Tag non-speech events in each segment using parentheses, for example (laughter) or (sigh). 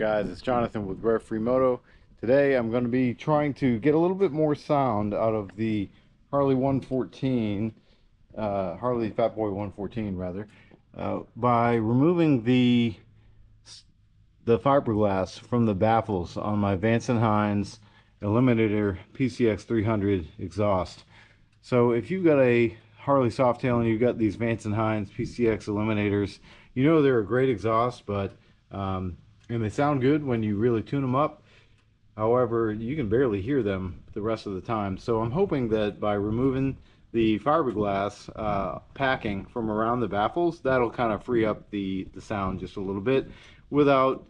guys? It's Jonathan with Rev Free Moto. Today I'm going to be trying to get a little bit more sound out of the Harley 114, uh, Harley Fat Boy 114 rather, uh, by removing the the fiberglass from the baffles on my Vance & Hines Eliminator PCX 300 exhaust. So if you've got a Harley Softail and you've got these Vance & Hines PCX Eliminators, you know they're a great exhaust, but um, and they sound good when you really tune them up. However, you can barely hear them the rest of the time. So I'm hoping that by removing the fiberglass uh, packing from around the baffles, that'll kind of free up the, the sound just a little bit without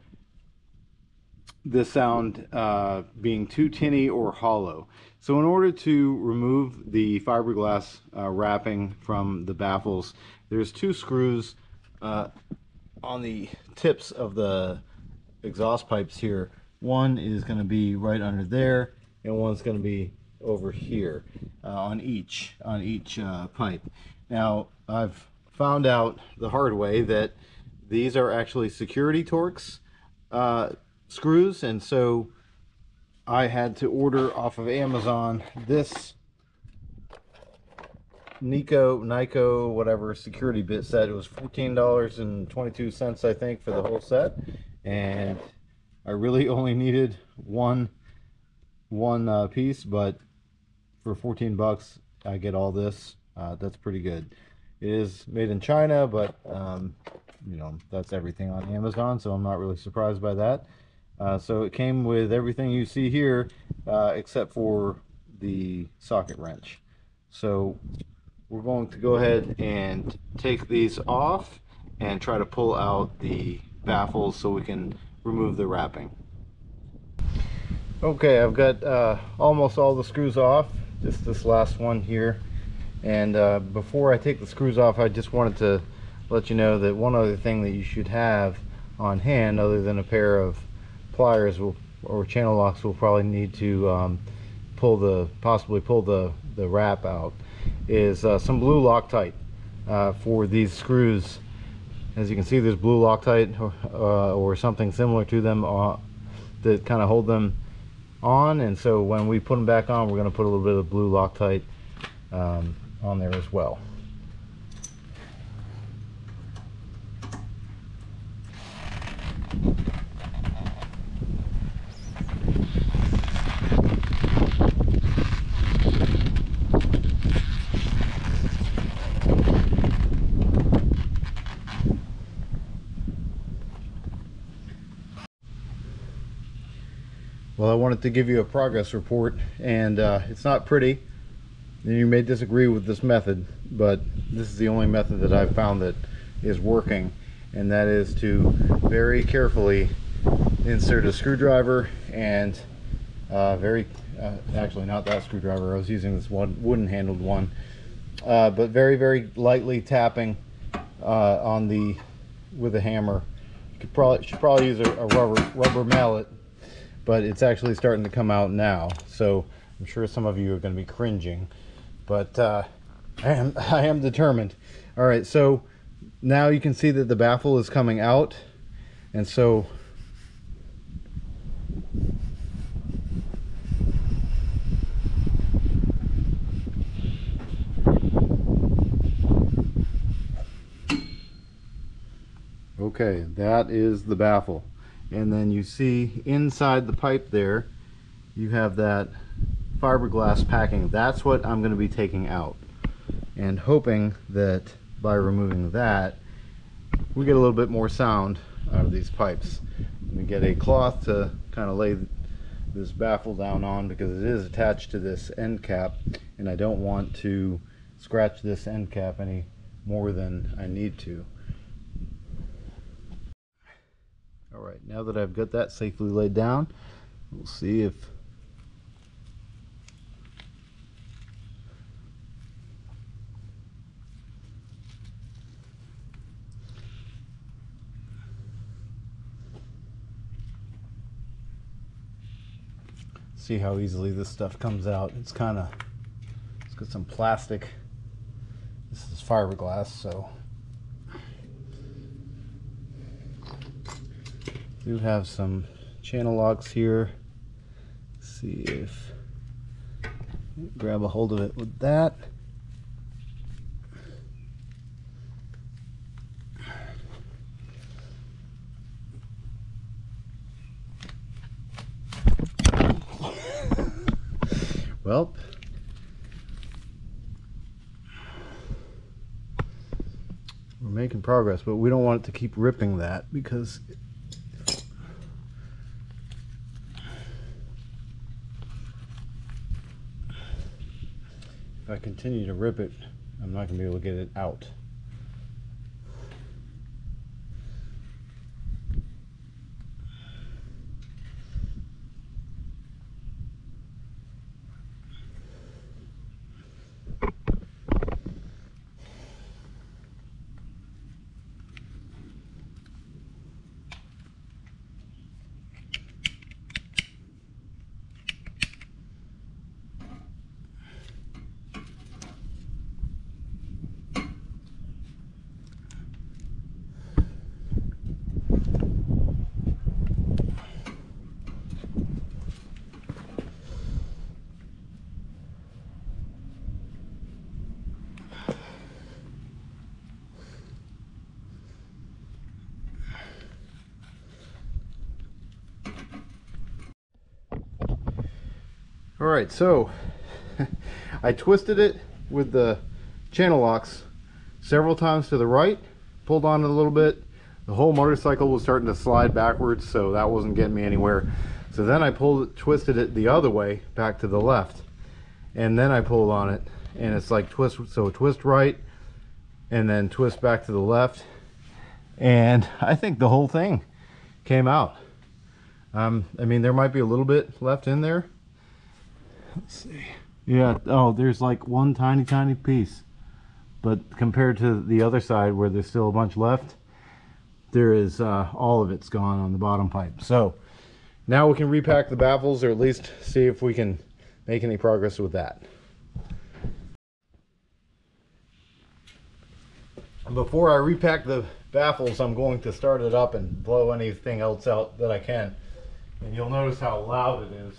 the sound uh, being too tinny or hollow. So in order to remove the fiberglass uh, wrapping from the baffles, there's two screws uh, on the tips of the exhaust pipes here. One is going to be right under there, and one's going to be over here uh, on each on each uh, pipe. Now I've found out the hard way that these are actually security Torx uh, screws, and so I had to order off of Amazon this Nico, Nico, whatever security bit set. It was $14.22, I think, for the whole set. And I really (laughs) only needed one one uh, piece, but for 14 bucks, I get all this. Uh, that's pretty good. It is made in China, but um, you know that's everything on Amazon, so I'm not really surprised by that. Uh, so it came with everything you see here, uh, except for the socket wrench. So we're going to go ahead and take these off and try to pull out the baffles so we can remove the wrapping. Okay, I've got uh, almost all the screws off, just this last one here. And uh, before I take the screws off, I just wanted to let you know that one other thing that you should have on hand, other than a pair of pliers will, or channel locks, will probably need to um, pull the, possibly pull the, the wrap out is uh, some blue Loctite uh, for these screws. As you can see, there's blue Loctite or, uh, or something similar to them uh, that kind of hold them on. And so when we put them back on, we're going to put a little bit of blue Loctite um, on there as well. I wanted to give you a progress report, and uh, it's not pretty. and You may disagree with this method, but this is the only method that I've found that is working, and that is to very carefully insert a screwdriver and uh, very, uh, actually not that screwdriver, I was using this one wooden handled one, uh, but very, very lightly tapping uh, on the, with a hammer. You could probably, should probably use a, a rubber, rubber mallet but it's actually starting to come out now. So I'm sure some of you are going to be cringing, but uh, I am (laughs) I am determined. All right, so now you can see that the baffle is coming out, and so. Okay, that is the baffle and then you see inside the pipe there you have that fiberglass packing. That's what I'm going to be taking out. And hoping that by removing that we get a little bit more sound out of these pipes. We get a cloth to kind of lay this baffle down on because it is attached to this end cap and I don't want to scratch this end cap any more than I need to all right now that I've got that safely laid down we'll see if see how easily this stuff comes out. It's kind of it's got some plastic. This is fiberglass so do have some channel locks here. Let's see if grab a hold of it with that. (laughs) well, we're making progress, but we don't want it to keep ripping that because continue to rip it, I'm not going to be able to get it out. All right, so (laughs) I twisted it with the channel locks several times to the right, pulled on it a little bit. The whole motorcycle was starting to slide backwards, so that wasn't getting me anywhere. So then I pulled it, twisted it the other way, back to the left. And then I pulled on it, and it's like twist, so twist right, and then twist back to the left. And I think the whole thing came out. Um, I mean, there might be a little bit left in there, Let's see. Yeah, oh, there's like one tiny, tiny piece. But compared to the other side where there's still a bunch left, there is, uh, all of it's gone on the bottom pipe. So now we can repack the baffles or at least see if we can make any progress with that. Before I repack the baffles, I'm going to start it up and blow anything else out that I can. And you'll notice how loud it is.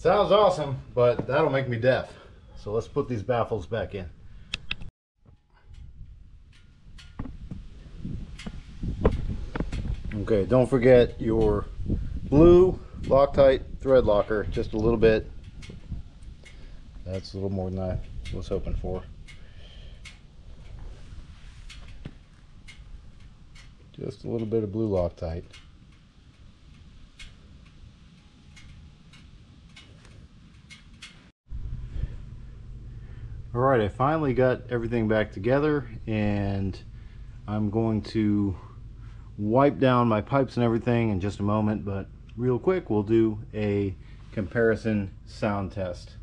Sounds awesome, but that'll make me deaf. So let's put these baffles back in. Okay, don't forget your blue Loctite thread locker, just a little bit. That's a little more than I was hoping for. Just a little bit of blue Loctite. All right I finally got everything back together and I'm going to wipe down my pipes and everything in just a moment but real quick we'll do a comparison sound test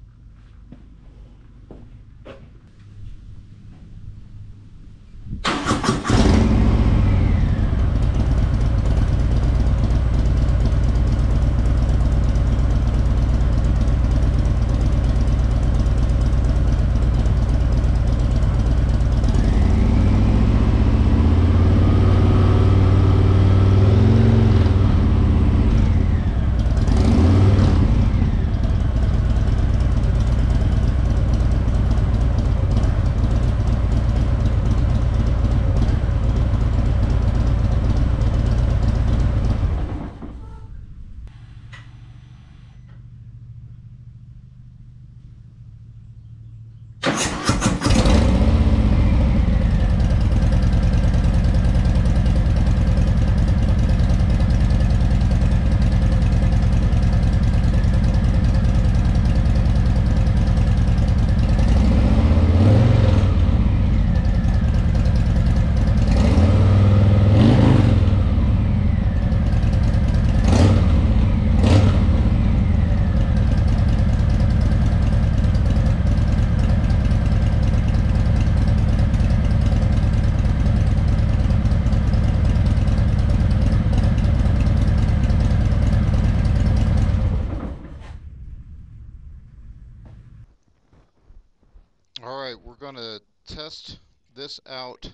this out.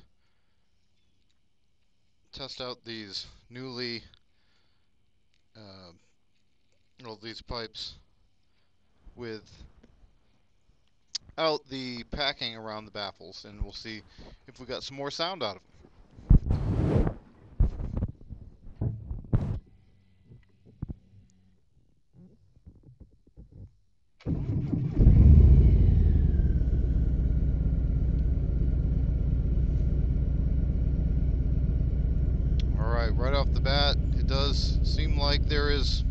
Test out these newly, uh, well, these pipes with out the packing around the baffles, and we'll see if we got some more sound out of them. Alright, right the bat, it does seem like there is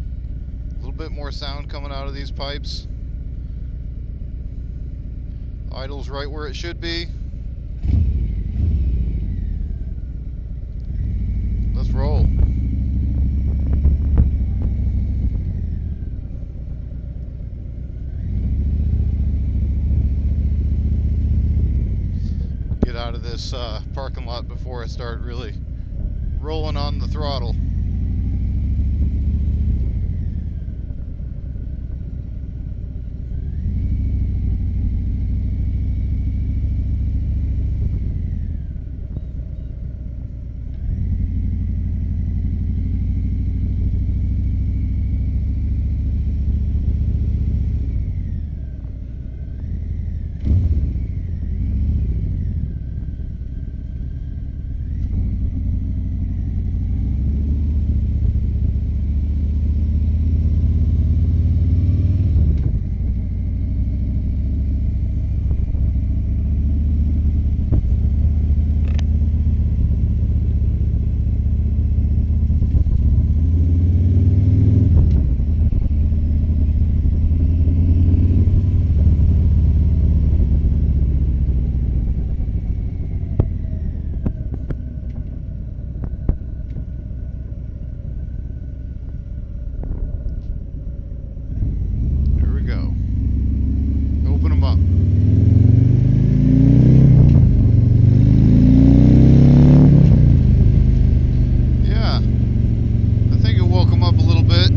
a little bit more sound coming out of these pipes. Idle's right where it should be. Let's roll. Get out of this uh, parking lot before I start really rolling on the throttle. There we go. Open them up. Yeah. I think it woke them up a little bit.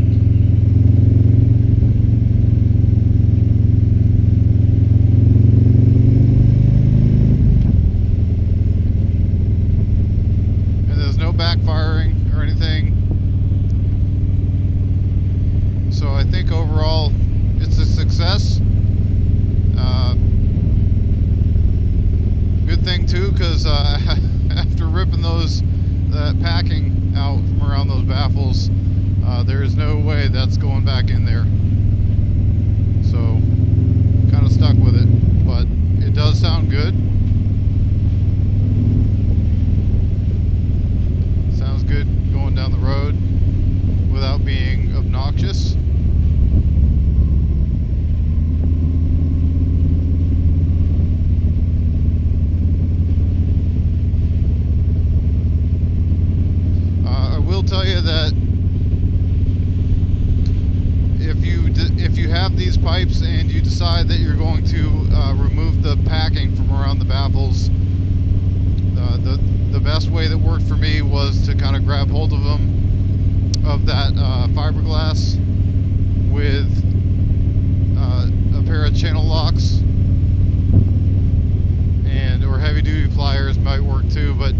And there's no backfiring or anything. So I think overall it's a success. Uh, good thing too, because uh, (laughs) after ripping those that packing out from around those baffles, uh, there is no way that's going back in there. So kind of stuck with it, but it does sound good. Sounds good going down the road without being obnoxious. Uh, I will tell you that if you if you have these pipes and you decide that you're going to uh, remove the packing from around the baffles, uh, the the best way that worked for me was to kind of grab hold of them of that uh, fiberglass with uh, a pair of channel locks and or heavy duty pliers might work too, but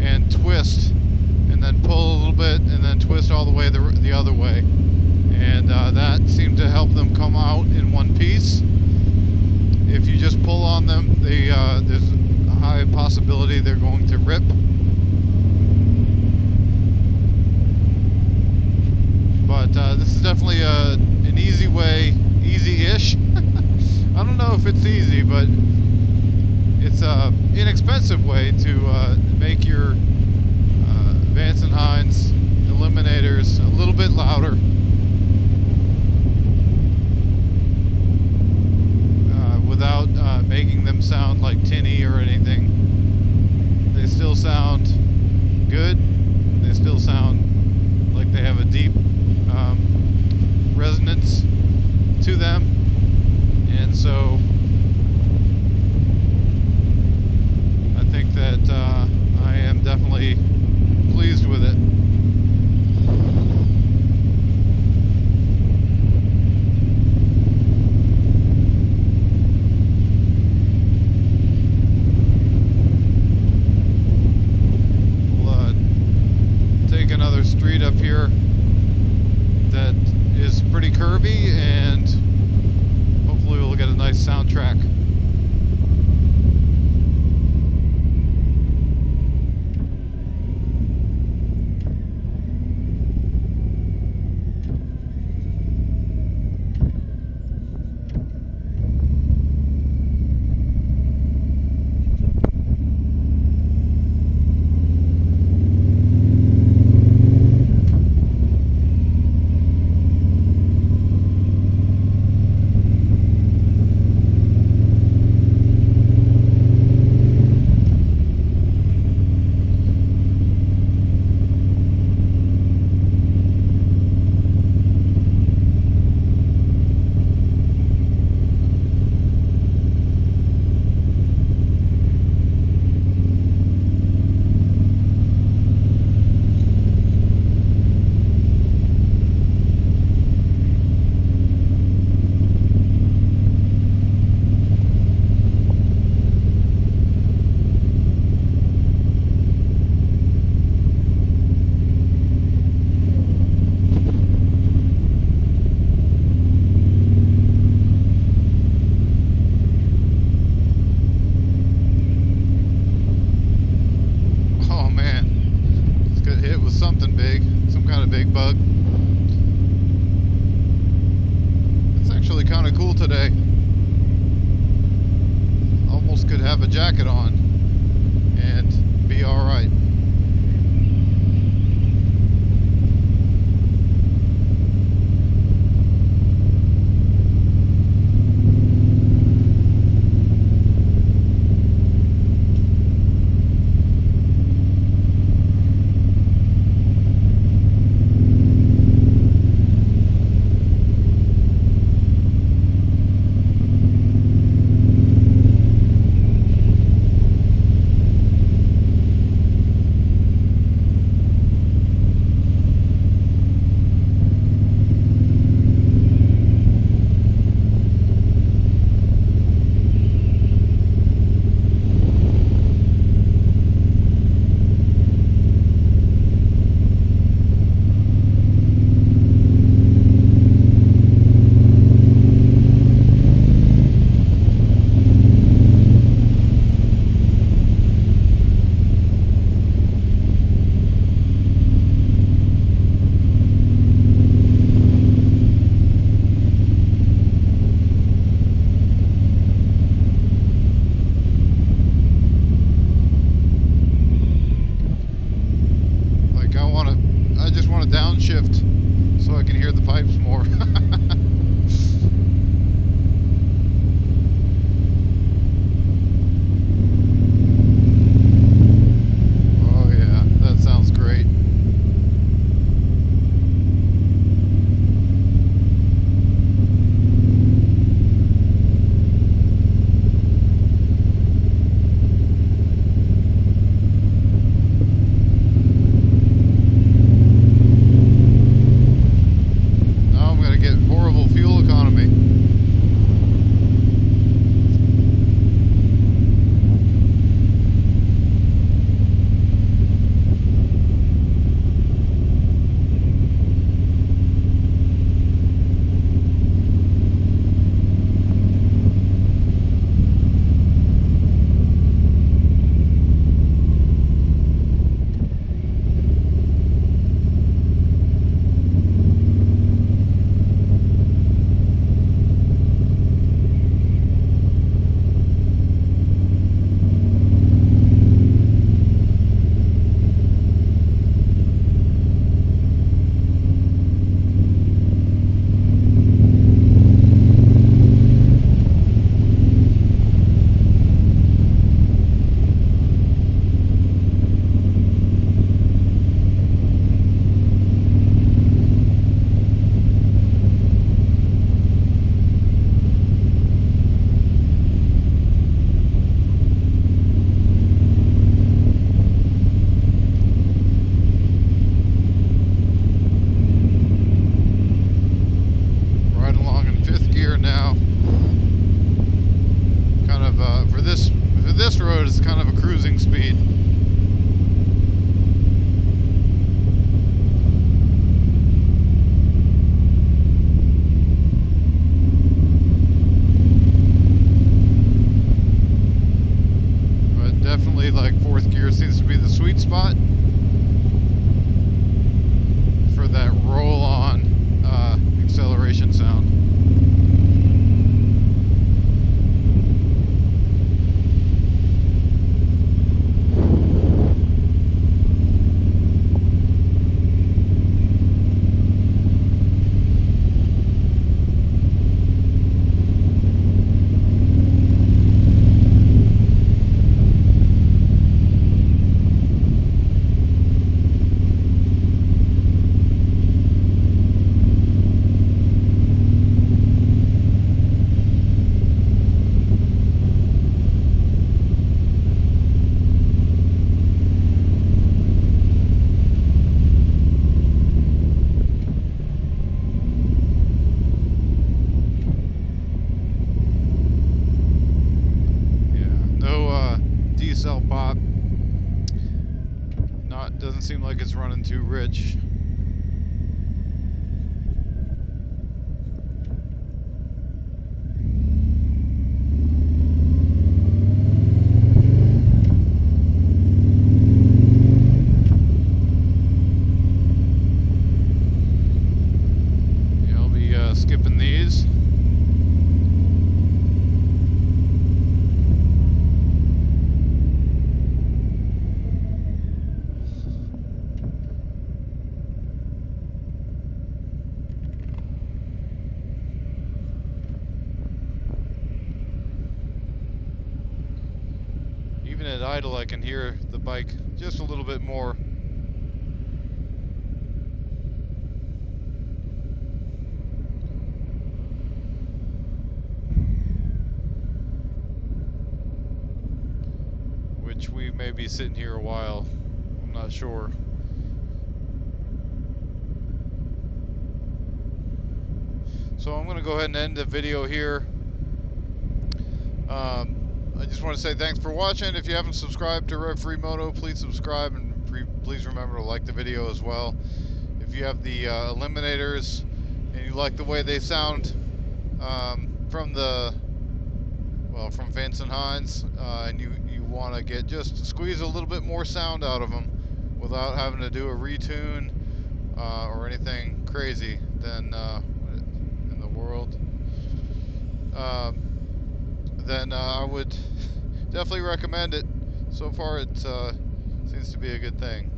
and twist then pull a little bit and then twist all the way the, the other way. And uh, that seemed to help them come out in one piece. If you just pull on them, they, uh, there's a high possibility they're going to rip. But uh, this is definitely a, an easy way, easy-ish. (laughs) I don't know if it's easy, but it's a inexpensive way to uh, make your uh, Vance and Hines eliminators a little bit louder. Uh, without uh, making them sound like tinny or anything. They still sound good. They still sound like they have a deep um, resonance to them. And so I think that uh, I am definitely pleased with it. Curvy, and hopefully we'll get a nice soundtrack. Oh man, just got hit with something big, of big bug. It's actually kind of cool today. Almost could have a jacket on and be alright. five more. (laughs) cell pop. Not doesn't seem like it's running too rich. Yeah, I'll be uh, skipping these. Even at idle, I can hear the bike just a little bit more. Which we may be sitting here a while. I'm not sure. So I'm going to go ahead and end the video here. Um, just want to say thanks for watching. If you haven't subscribed to Rev Free Moto, please subscribe and please remember to like the video as well. If you have the uh, eliminators and you like the way they sound um, from the well from Vance and Hines, uh, and you you want to get just squeeze a little bit more sound out of them without having to do a retune uh, or anything crazy, then uh, in the world. Um, then uh, I would definitely recommend it. So far, it uh, seems to be a good thing.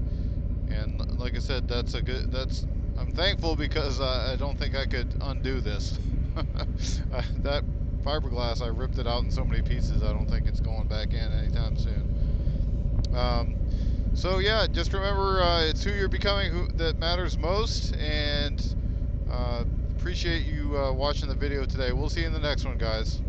And like I said, that's a good. That's I'm thankful because uh, I don't think I could undo this. (laughs) uh, that fiberglass, I ripped it out in so many pieces. I don't think it's going back in anytime soon. Um, so yeah, just remember uh, it's who you're becoming who that matters most, and uh, appreciate you uh, watching the video today. We'll see you in the next one, guys.